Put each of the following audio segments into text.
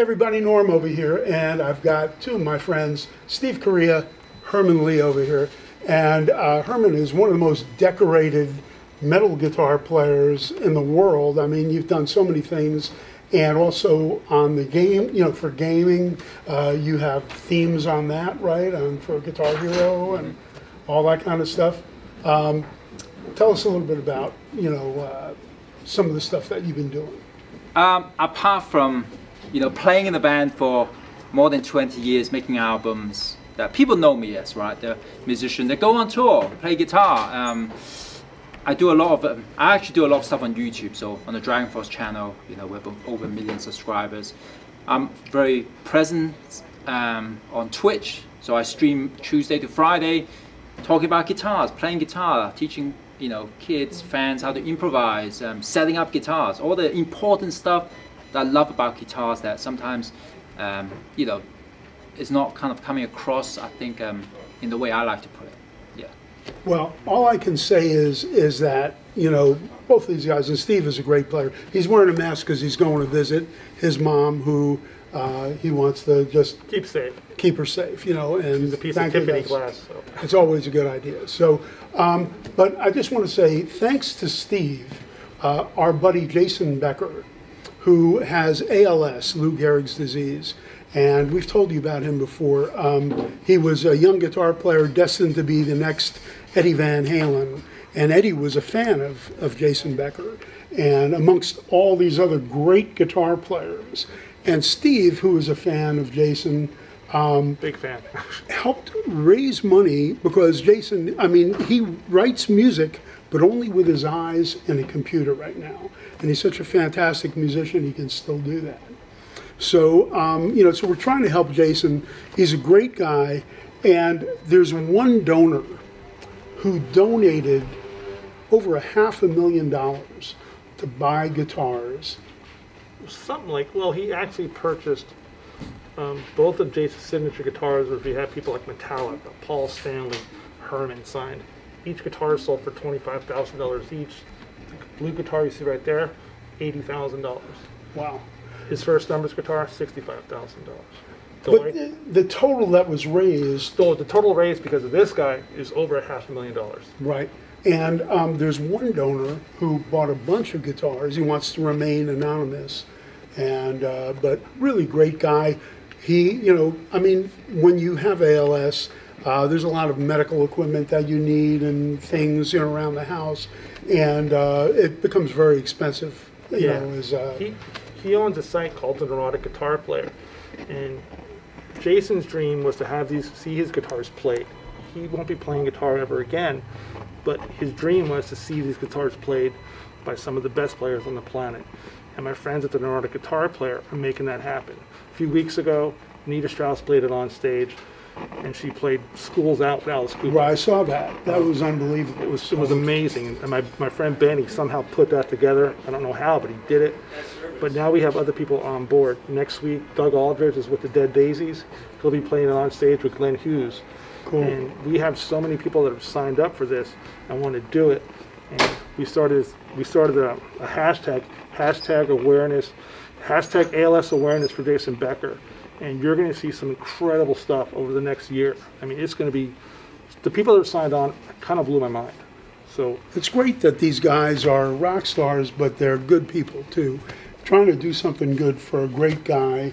everybody, Norm over here, and I've got two of my friends, Steve Corea, Herman Li over here. And uh, Herman is one of the most decorated metal guitar players in the world. I mean, you've done so many things. And also on the game, you know, for gaming, uh, you have themes on that, right? On for Guitar Hero and all that kind of stuff. Um, tell us a little bit about, you know, uh, some of the stuff that you've been doing. Um, apart from, you know, playing in the band for more than 20 years, making albums, that people know me as, right? The musician that go on tour, play guitar. Um, I do a lot of, um, I actually do a lot of stuff on YouTube. So on the DragonForce channel, you know, we have over a million subscribers. I'm very present um, on Twitch. So I stream Tuesday to Friday, talking about guitars, playing guitar, teaching you know kids, fans how to improvise, um, setting up guitars, all the important stuff that I love about guitars that sometimes um, you know is not kind of coming across. I think um, in the way I like to put it. Yeah. Well, all I can say is is that you know both these guys, and Steve is a great player. He's wearing a mask because he's going to visit his mom, who uh, he wants to just Keep safe. keep her safe, you know. And It's a piece thank of you, Tiffany glass. So. It's always a good idea. So, um, but I just want to say thanks to Steve, uh, our buddy Jason Becker, who has ALS, Lou Gehrig's disease. And we've told you about him before. Um, he was a young guitar player destined to be the next Eddie Van Halen. And Eddie was a fan of, of Jason Becker. And amongst all these other great guitar players, and Steve, who is a fan of Jason, Big fan. helped raise money because Jason, I mean, he writes music, but only with his eyes and a computer right now. And he's such a fantastic musician, he can still do that. So, um, you know, so we're trying to help Jason. He's a great guy. And there's one donor who donated over a half a million dollars to buy guitars. Something like, well, he actually purchased um, both of Jason's signature guitars, if you have people like Metallica, Paul Stanley, Herman signed. Each guitar sold for $25,000 each. The blue guitar you see right there, $80,000. Wow. His first numbers guitar, $65,000. The But the, the total that was raised So the total raised because of this guy is over a half a million dollars. Right. And um, there's one donor who bought a bunch of guitars. He wants to remain anonymous, and uh, but really great guy. He, you know, I mean, when you have ALS, uh, there's a lot of medical equipment that you need and things, you know, around the house, and uh, it becomes very expensive. You Yeah. know, as uh, He he owns a site called the Neurotic Guitar Player, and Jason's dream was to have these see his guitars played. He won't be playing guitar ever again, but his dream was to see these guitars played by some of the best players on the planet. And my friends at the Neurotic Guitar Player are making that happen. A few weeks ago, Nita Strauss played it on stage, and she played "Schools Out" with Alice Cooper. Right, I saw that. That was unbelievable. It was, it was amazing. And my, my friend Benny somehow put that together. I don't know how, but he did it. But now we have other people on board. Next week, Doug Aldrich is with the Dead Daisies. He'll be playing on stage with Glenn Hughes. Cool. And we have so many people that have signed up for this and want to do it. And we started we started a, a hashtag, hashtag awareness, hashtag ALS awareness for Jason Becker. And you're going to see some incredible stuff over the next year. I mean, it's going to be the people that have signed on kind of blew my mind. So It's great that these guys are rock stars, but they're good people too. Trying to do something good for a great guy,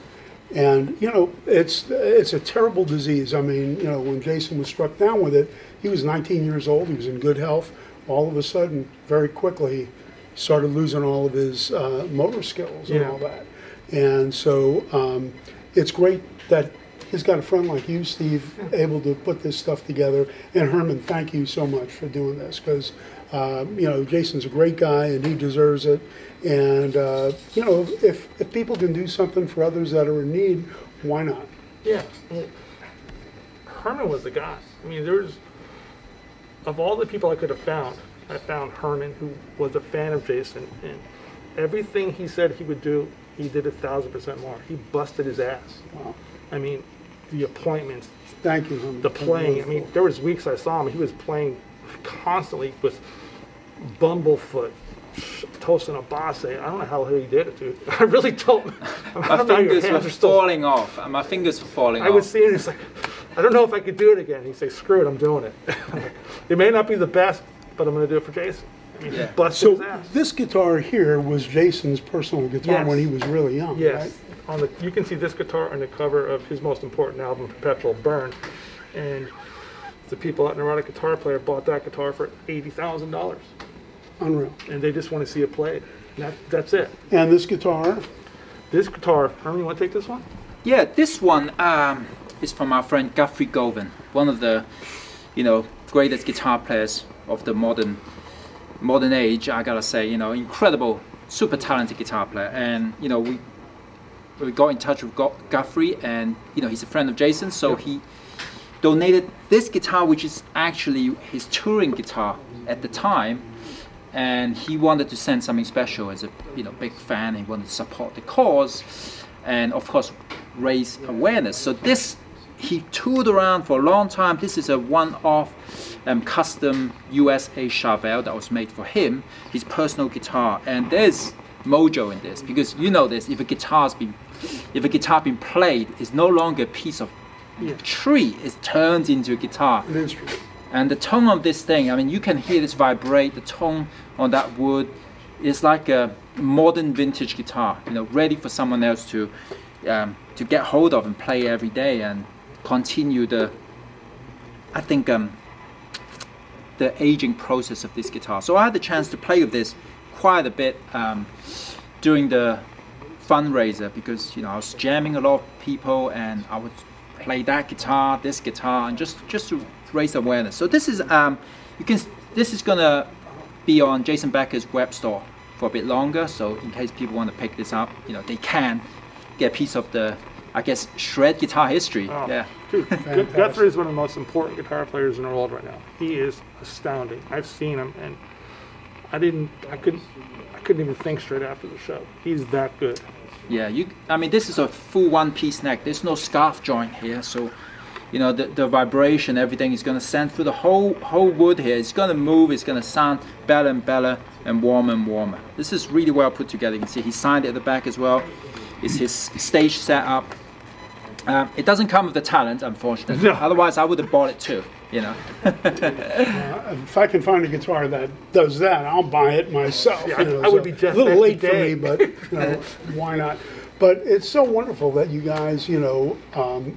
and you know, it's it's a terrible disease. I mean, you know, when Jason was struck down with it, he was 19 years old. He was in good health. All of a sudden, very quickly, he started losing all of his uh, motor skills and Yeah. all that. And so, um, it's great that he's got a friend like you, Steve, able to put this stuff together. And Herman, thank you so much for doing this because, um, you know, Jason's a great guy and he deserves it. And, uh, you know, if, if people can do something for others that are in need, why not? Yeah. well, Herman was the guy. I mean, there's, of all the people I could have found, I found Herman, who was a fan of Jason, and everything he said he would do, he did a thousand percent more. He busted his ass. Wow. I mean, the appointments, Thank you, Herman. the playing. I mean, there was weeks I saw him. He was playing constantly with Bumblefoot, Tosin Abasi. I don't know how he did it, dude. I really don't. I My don't know, your fingers were hands are still- falling off. and My fingers were falling I off. would see it. He's like, I don't know if I could do it again. He'd say, "Screw it, I'm doing it." it may not be the best, but I'm going to do it for Jason. I mean, Yeah. busted his So ass. this guitar here was Jason's personal guitar Yes. when he was really young, Yes. right? On the, you can see this guitar on the cover of his most important album, Perpetual Burn, and the people at Neurotic Guitar Player bought that guitar for eighty thousand dollars, Unreal. and they just want to see it played. That, that's it. And this guitar, This guitar, Herman, you want to take this one? Yeah, this one um, is from our friend Guthrie Govan, one of the, you know, greatest guitar players of the modern modern age. I gotta say, you know, incredible, super talented guitar player. And you know, we we got in touch with Guthrie, and you know, he's a friend of Jason, so he donated this guitar, which is actually his touring guitar at the time. And he wanted to send something special as a you know big fan. He wanted to support the cause, and of course raise awareness. So this he toured around for a long time. This is a one-off um, custom USA Charvel that was made for him, his personal guitar. And there's mojo in this because you know this. If a guitar's been if a guitar been played, it's no longer a piece of tree. It's turned into a guitar. an instrument. And the tone of this thing, I mean, you can hear this vibrate. The tone on that wood is like a modern vintage guitar, you know, ready for someone else to um, to get hold of and play every day and continue the, I think, um, the aging process of this guitar. So I had the chance to play with this quite a bit um, during the fundraiser because you know I was jamming a lot of people and I would play that guitar, this guitar, and just just to raise awareness. So this is um, you can this is gonna be on Jason Becker's web store for a bit longer. So in case people want to pick this up, you know they can get a piece of the I guess shred guitar history. Oh. Yeah. Dude, Guthrie is one of the most important guitar players in the world right now. He is astounding. I've seen him, and I didn't, I couldn't, I couldn't even think straight after the show. He's that good. Yeah, you. I mean, this is a full one-piece neck. There's no scarf joint here, so you know the, the vibration, everything is going to send through the whole whole wood here. It's going to move. It's going to sound better and better and warmer and warmer. This is really well put together. You can see he signed it at the back as well. It's his stage setup. Um, it doesn't come with the talent, unfortunately. No. Otherwise, I would have bought it too. You know. If I can find a guitar that does that, I'll buy it myself. Yeah, I- you know, I would so be Jeff a little Beck late for me, but you know, why not? But it's so wonderful that you guys, you know, um,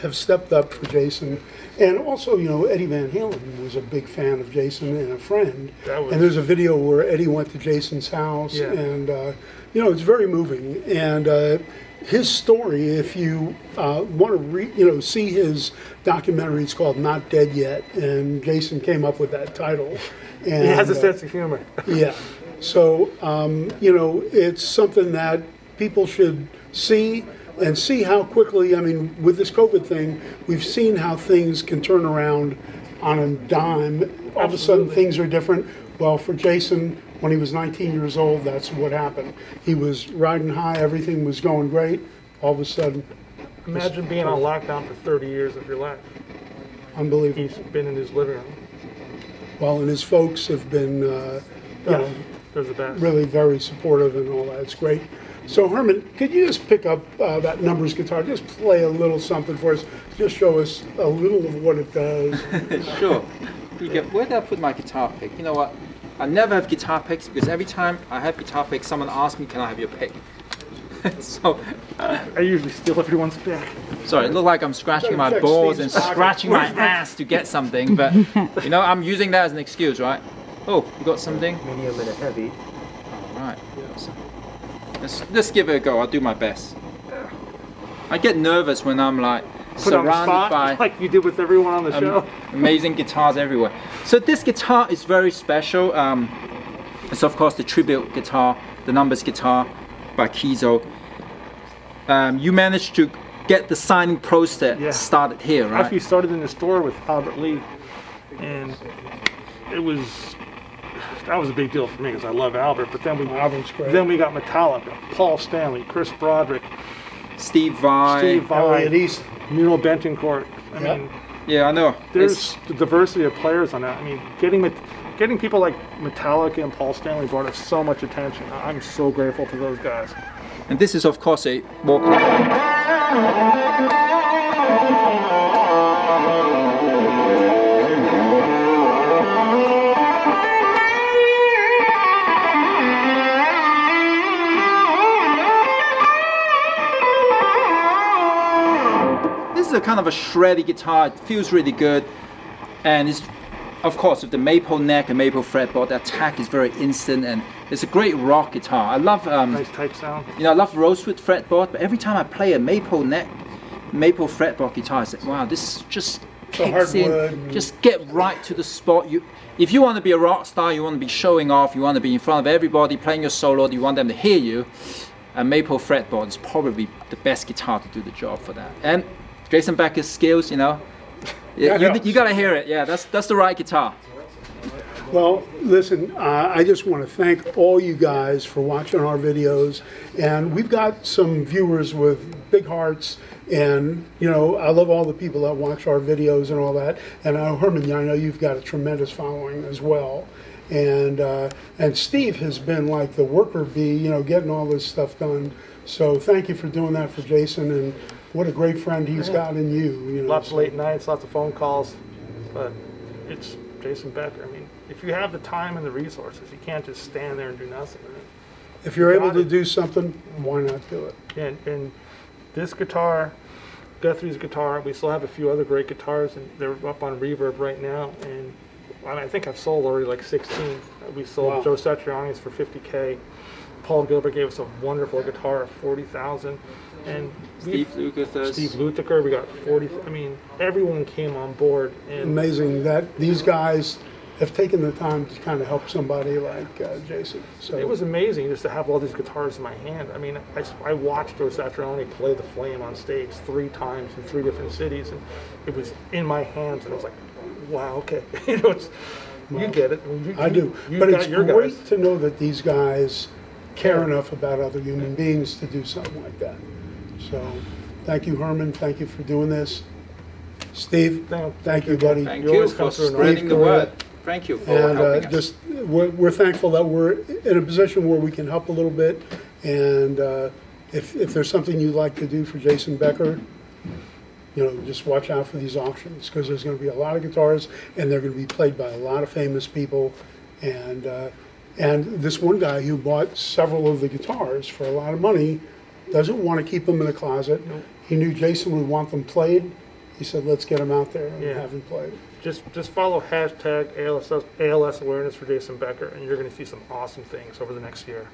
have stepped up for Jason, and also, you know, Eddie Van Halen was a big fan of Jason and a friend. That was- and there's a video where Eddie went to Jason's house, Yeah. and uh, you know, it's very moving. And uh, his story, if you uh, want to read, you know, see his documentary, it's called Not Dead Yet, and Jason came up with that title. And, He has a uh, sense of humor. yeah. So, um, you know, it's something that people should see and see how quickly, I mean, with this COVID thing, we've seen how things can turn around on a dime. All of a sudden, Absolutely. things are different. Well, for Jason, when he was 19 years old, that's what happened. He was riding high, everything was going great. All of a sudden, Imagine being on lockdown for 30 years of your life. unbelievable. He's been in his living room. Well, and his folks have been, uh, you Yeah, know, they're the best. really very supportive and all that. It's great. So Herman, could you just pick up uh, that numbers guitar? Just play a little something for us. Just show us a little of what it does. sure. You get, where did I put my guitar pick? You know what? I never have guitar picks because every time I have guitar picks, someone asks me, "Can I have your pick?" so, I usually steal everyone's pick. sorry, it looked like I'm scratching my balls and scratching my ass to get something, but you know, I'm using that as an excuse, right? Oh, you got something? medium and a heavy. All right. Let's let's give it a go. I'll do my best. I get nervous when I'm like Put on surrounded spot, by like you did with everyone on the um, show. amazing guitars everywhere. So this guitar is very special. Um, it's of course the tribute guitar, the numbers guitar by Kiesel. Um, you managed to get the signing process Yeah. started here, right? Actually started in the store with Albert Lee, and it was that was a big deal for me because I love Albert. But then we Albert's great. then we got Metallica, Paul Stanley, Chris Broderick, Steve Vai. Steve Elliot Vai, East. Nuno Bettencourt. I Yeah. mean, Yeah, I know. there's It's- the diversity of players on that. I mean, getting getting people like Metallica and Paul Stanley brought us so much attention. I'm so grateful to those guys. And this is, of course, a walking. Is a kind of a shreddy guitar. It feels really good, and it's of course with the maple neck and maple fretboard. The attack is very instant, and it's a great rock guitar. I love um, Nice tight sound. you know, I love rosewood fretboard, but every time I play a maple neck, maple fretboard guitar, I say, wow, this just kicks in, just get right to the spot. You, if you want to be a rock star, you want to be showing off, you want to be in front of everybody playing your solo, you want them to hear you. A maple fretboard is probably the best guitar to do the job for that. And Jason Becker's skills, you know, you, you, you gotta hear it. Yeah, that's that's the right guitar. Well, listen, uh, I just want to thank all you guys for watching our videos. And we've got some viewers with big hearts. And, you know, I love all the people that watch our videos and all that. And I know, Herman, I know you've got a tremendous following as well. And, uh, and Steve has been like the worker bee, you know, getting all this stuff done. So thank you for doing that for Jason. And what a great friend he's got in you. you know, Lots of late nights, lots of phone calls, but it's Jason Becker. I mean, if you have the time and the resources, you can't just stand there and do nothing. If you're able to it. do something, why not do it? And, and this guitar, Guthrie's guitar, we still have a few other great guitars, and they're up on Reverb right now. And I think I've sold already like 16. We sold Wow. Joe Satriani's for 50k. Paul Gilbert gave us a wonderful guitar at 40,000. And Steve Lucas, Steve Lukather, we got 40. I mean, everyone came on board, and amazing that these guys have taken the time to kind of help somebody like uh, Jason. So It was amazing just to have all these guitars in my hand. I mean, I, I watched Joe Satriani play the Flame on stage three times in three different cities, and it was in my hands, and I was like, wow, okay. you know, it's, you get it. You, I do, you but it's your great guys. to know that these guys care enough about other human beings to do something like that. So, thank you, Herman. Thank you for doing this. Steve, Thank- thank you, buddy. Thank You you for and spreading the Steve Corea. word. Thank you for And uh, helping us. just we're, we're thankful that we're in a position where we can help a little bit. And uh, if if there's something you'd like to do for Jason Becker, you know, just watch out for these auctions because there's going to be a lot of guitars and they're going to be played by a lot of famous people. And uh, and this one guy who bought several of the guitars for a lot of money doesn't want to keep them in the closet. He knew Jason would want them played. He said, "Let's get them out there and Yeah. have them played." Just just follow hashtag ALS, ALS awareness for Jason Becker, and you're going to see some awesome things over the next year.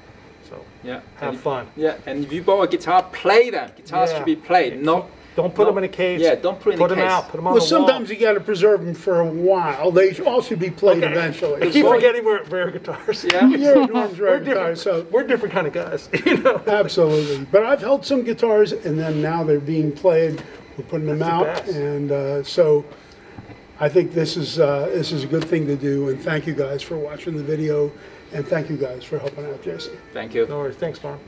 So yeah. have and, fun. Yeah, and if you bought a guitar, play them. Guitars Yeah. should be played, not Don't put No. them in a case. Yeah, don't put it in a Put them case. out. Put them on Well, the wall. sometimes you got to preserve them for a while. They all should be played Okay. eventually. I keep Well- forgetting we're rare guitars. Yeah. You're a Norm's We're rare guitar, different. so We're different kind of guys, you know. absolutely. But I've held some guitars, and then now they're being played. We're putting them That's the out, best. and uh, so I think this is uh, this is a good thing to do. And thank you guys for watching the video, and thank you guys for helping out Jason. Thank you. No worries. Thanks, Norm.